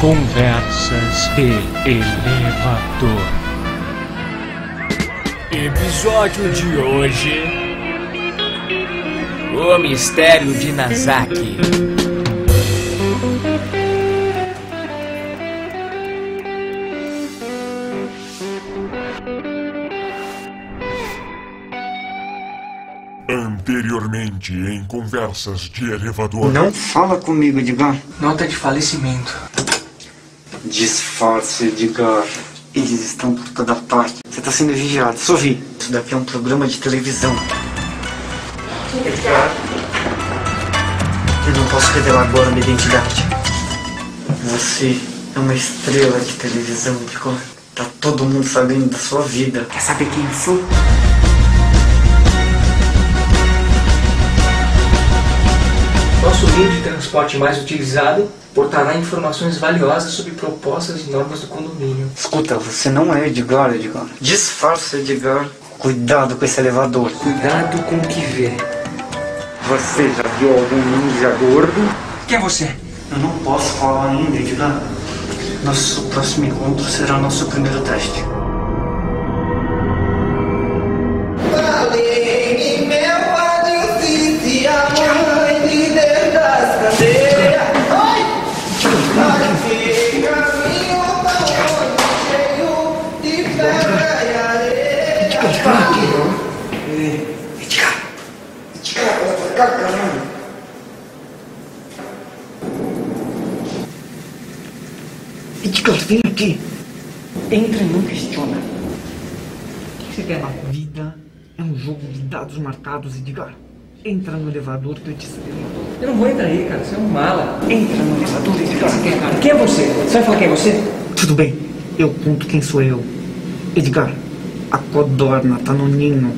Conversas de elevador. Episódio de hoje: O Mistério de Nazaki. Anteriormente em conversas de elevador. Não fala comigo, Edgar. Nota de falecimento. Disfarce, Edgar. Eles estão por toda parte. Você está sendo vigiado. Vi. Isso daqui é um programa de televisão. Eu não posso revelar agora minha identidade. Você é uma estrela de televisão, Edgar. Tá todo mundo sabendo da sua vida. Quer saber quem eu sou? Meio de transporte mais utilizado portará informações valiosas sobre propostas e normas do condomínio. Escuta, você não é Edgar, Edgar. Disfarce, Edgar. Cuidado com esse elevador. Cuidado com o que vê. Você já viu algum ninja gordo? Quem é você? Eu não posso falar ainda, Edgar. Nosso próximo encontro será nosso primeiro teste. Aqui! Entra e não questiona. O que você quer na vida? É um jogo de dados marcados, Edgar. Entra no elevador que eu te explico. Eu não vou entrar aí, cara. Você é um mala. Entra no elevador, Edgar. Você quer, cara? Quem é você? Você vai falar quem é você? Tudo bem, eu conto quem sou eu. Edgar, a codorna tá no ninho.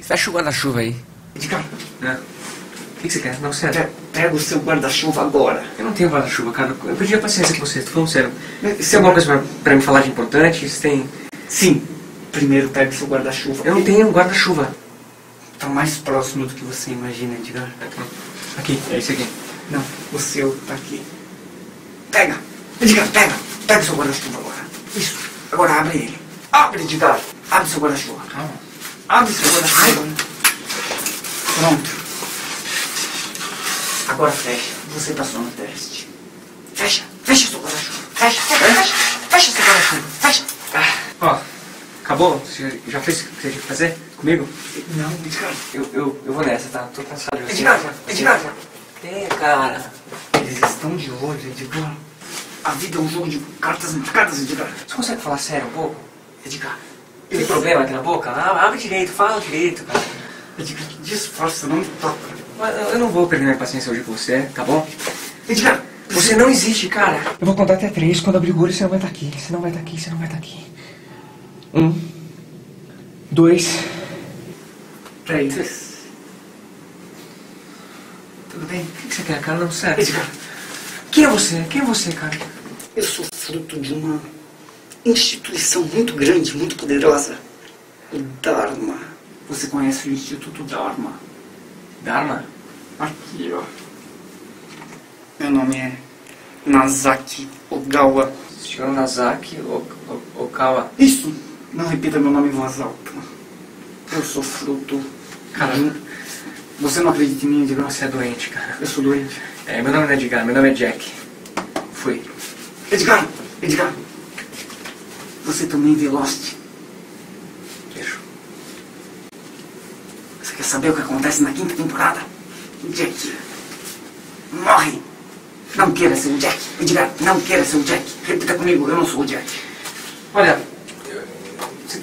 Fecha o guarda-chuva aí. Edgar, O que você quer? Não, sério. pe- pega o seu guarda-chuva agora. Eu não tenho guarda-chuva, cara. Eu perdi a paciência com você. Tô falando sério. Você tem alguma coisa pra, pra me falar de importante? Você tem... Sim, primeiro pega o seu guarda-chuva. Eu não tenho guarda-chuva. Tá mais próximo do que você imagina, Edgar. Aqui, é esse aqui. Não, o seu tá aqui. Pega! Edgar, pega! Pega o seu guarda-chuva agora. Isso. Agora abre ele. Abre, Edgar. Abre seu guarda-chuva. Calma. Abre seu guarda-chuva. Pronto. Agora fecha. Você passou no teste. Fecha. Fecha seu guarda-chuva. Fecha, fecha, fecha. Fecha seu guarda-chuva. Fecha. Ah, ó, acabou? Você já fez o que você tinha que fazer comigo? Não, Edgar. Eu, eu, eu vou nessa, tá? Tô cansado de você. Edgar, Edgar. É, cara. Eles estão de olho, Edgar. A vida é um jogo de cartas marcadas, Edgar. Você consegue falar sério um pouco? Edgar. Tem problema aqui na boca? Ah, abre direito, fala direito, cara. Edgar, disfarça, não me toca. Mas eu não vou perder minha paciência hoje com você, tá bom? Edgar, Você não existe, cara. Eu vou contar até três. Quando abrir o olho, você não vai estar aqui. Você não vai estar aqui, você não vai estar aqui. Um. Dois. três. Tudo bem? O que você quer, cara? Não, sério. Edgar, Quem é você? Quem é você, cara? eu sou fruto de uma instituição muito grande, muito poderosa. O Dharma. Você conhece o Instituto Dharma? Dharma? Aqui, ó. Meu nome é Nazaki Ogawa. Senhor Nazaki Okawa. Isso! Não repita meu nome em voz alta. Eu sou fruto. Cara, Você não acredita em mim, Edgar? Você é doente, cara. Eu sou doente. É, meu nome não é Edgar, meu nome é Jack. Fui. Edgar! Edgar! Você também vê Lost. Você quer saber o que acontece na quinta temporada? Jack morre. Não queira ser o Jack. Edgar, não queira ser o Jack. Repita comigo, eu não sou o Jack. Olha,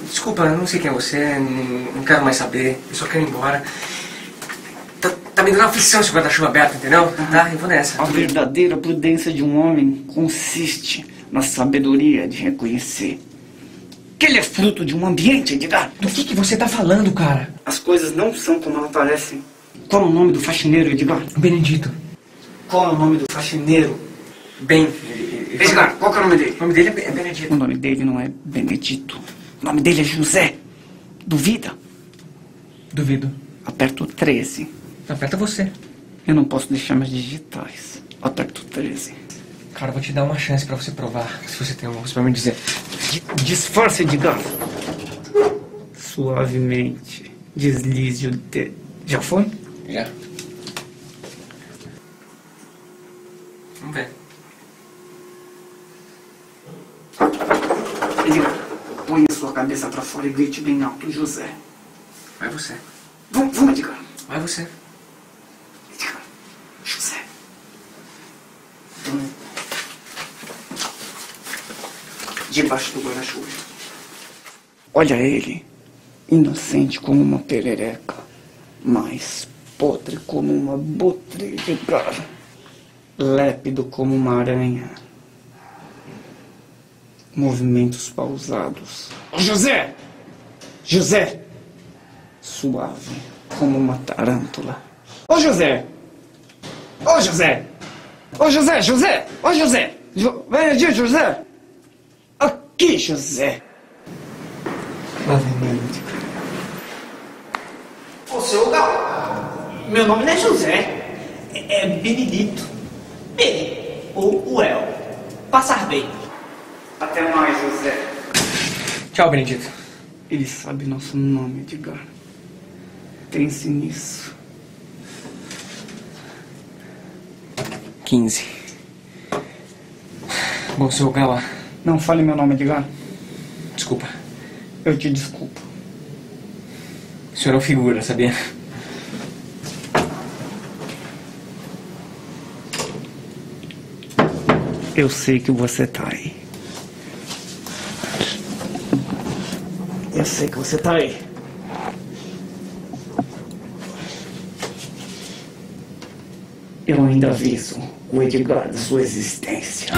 desculpa, eu não sei quem é você, não, não quero mais saber, eu só quero ir embora. Tá, tá me dando aflição esse guarda-chuva aberto, entendeu? Tá, eu vou nessa. A verdadeira prudência de um homem consiste na sabedoria de reconhecer que ele é fruto de um ambiente, Edgar. Do que, que você tá falando, cara? As coisas não são como elas parecem. Qual é o nome do faxineiro, Edgar? Benedito. Qual é o nome do faxineiro? Ele- Edgar, qual que é o nome dele? O nome dele é Ben- Benedito. O nome dele não é Benedito. O nome dele é José. Duvida? Duvido. Aperta o 13. Aperta você. Eu não posso deixar minhas digitais. Aperto 13. Cara, eu vou te dar uma chance pra você provar se você tem alguma coisa pra me dizer. Disfarce, Edgar. Suavemente. Deslize o dedo. Já foi? Já. Vamos ver. Edgar, põe a sua cabeça pra fora e grite bem alto, José. Vai você. Vamos, vamos, Edgar. Vai você. Edgar. José. Vamos. Debaixo do guarda-chuva. Olha ele. Inocente como uma perereca. Mas podre como uma botrilha. Lépido como uma aranha. Movimentos pausados. José! José! Suave como uma tarântula. Ô José! Ô José! Ô José, José! Ô José! Jo... Vem aqui, José! Aqui, José! Lá vem ele, Ô, seu Gal, meu nome não é José, é, é Benedito. Bene, ou Uel. Passar bem. Até mais, José. Tchau, Benedito. Ele sabe nosso nome, Edgar. Pense nisso. 15. Bom, seu Gala, Não fale meu nome, Edgar. desculpa. Eu te desculpo. O senhor é um figura, sabia? Eu sei que você tá aí. Eu sei que você tá aí. Eu ainda aviso o Edgar da sua existência.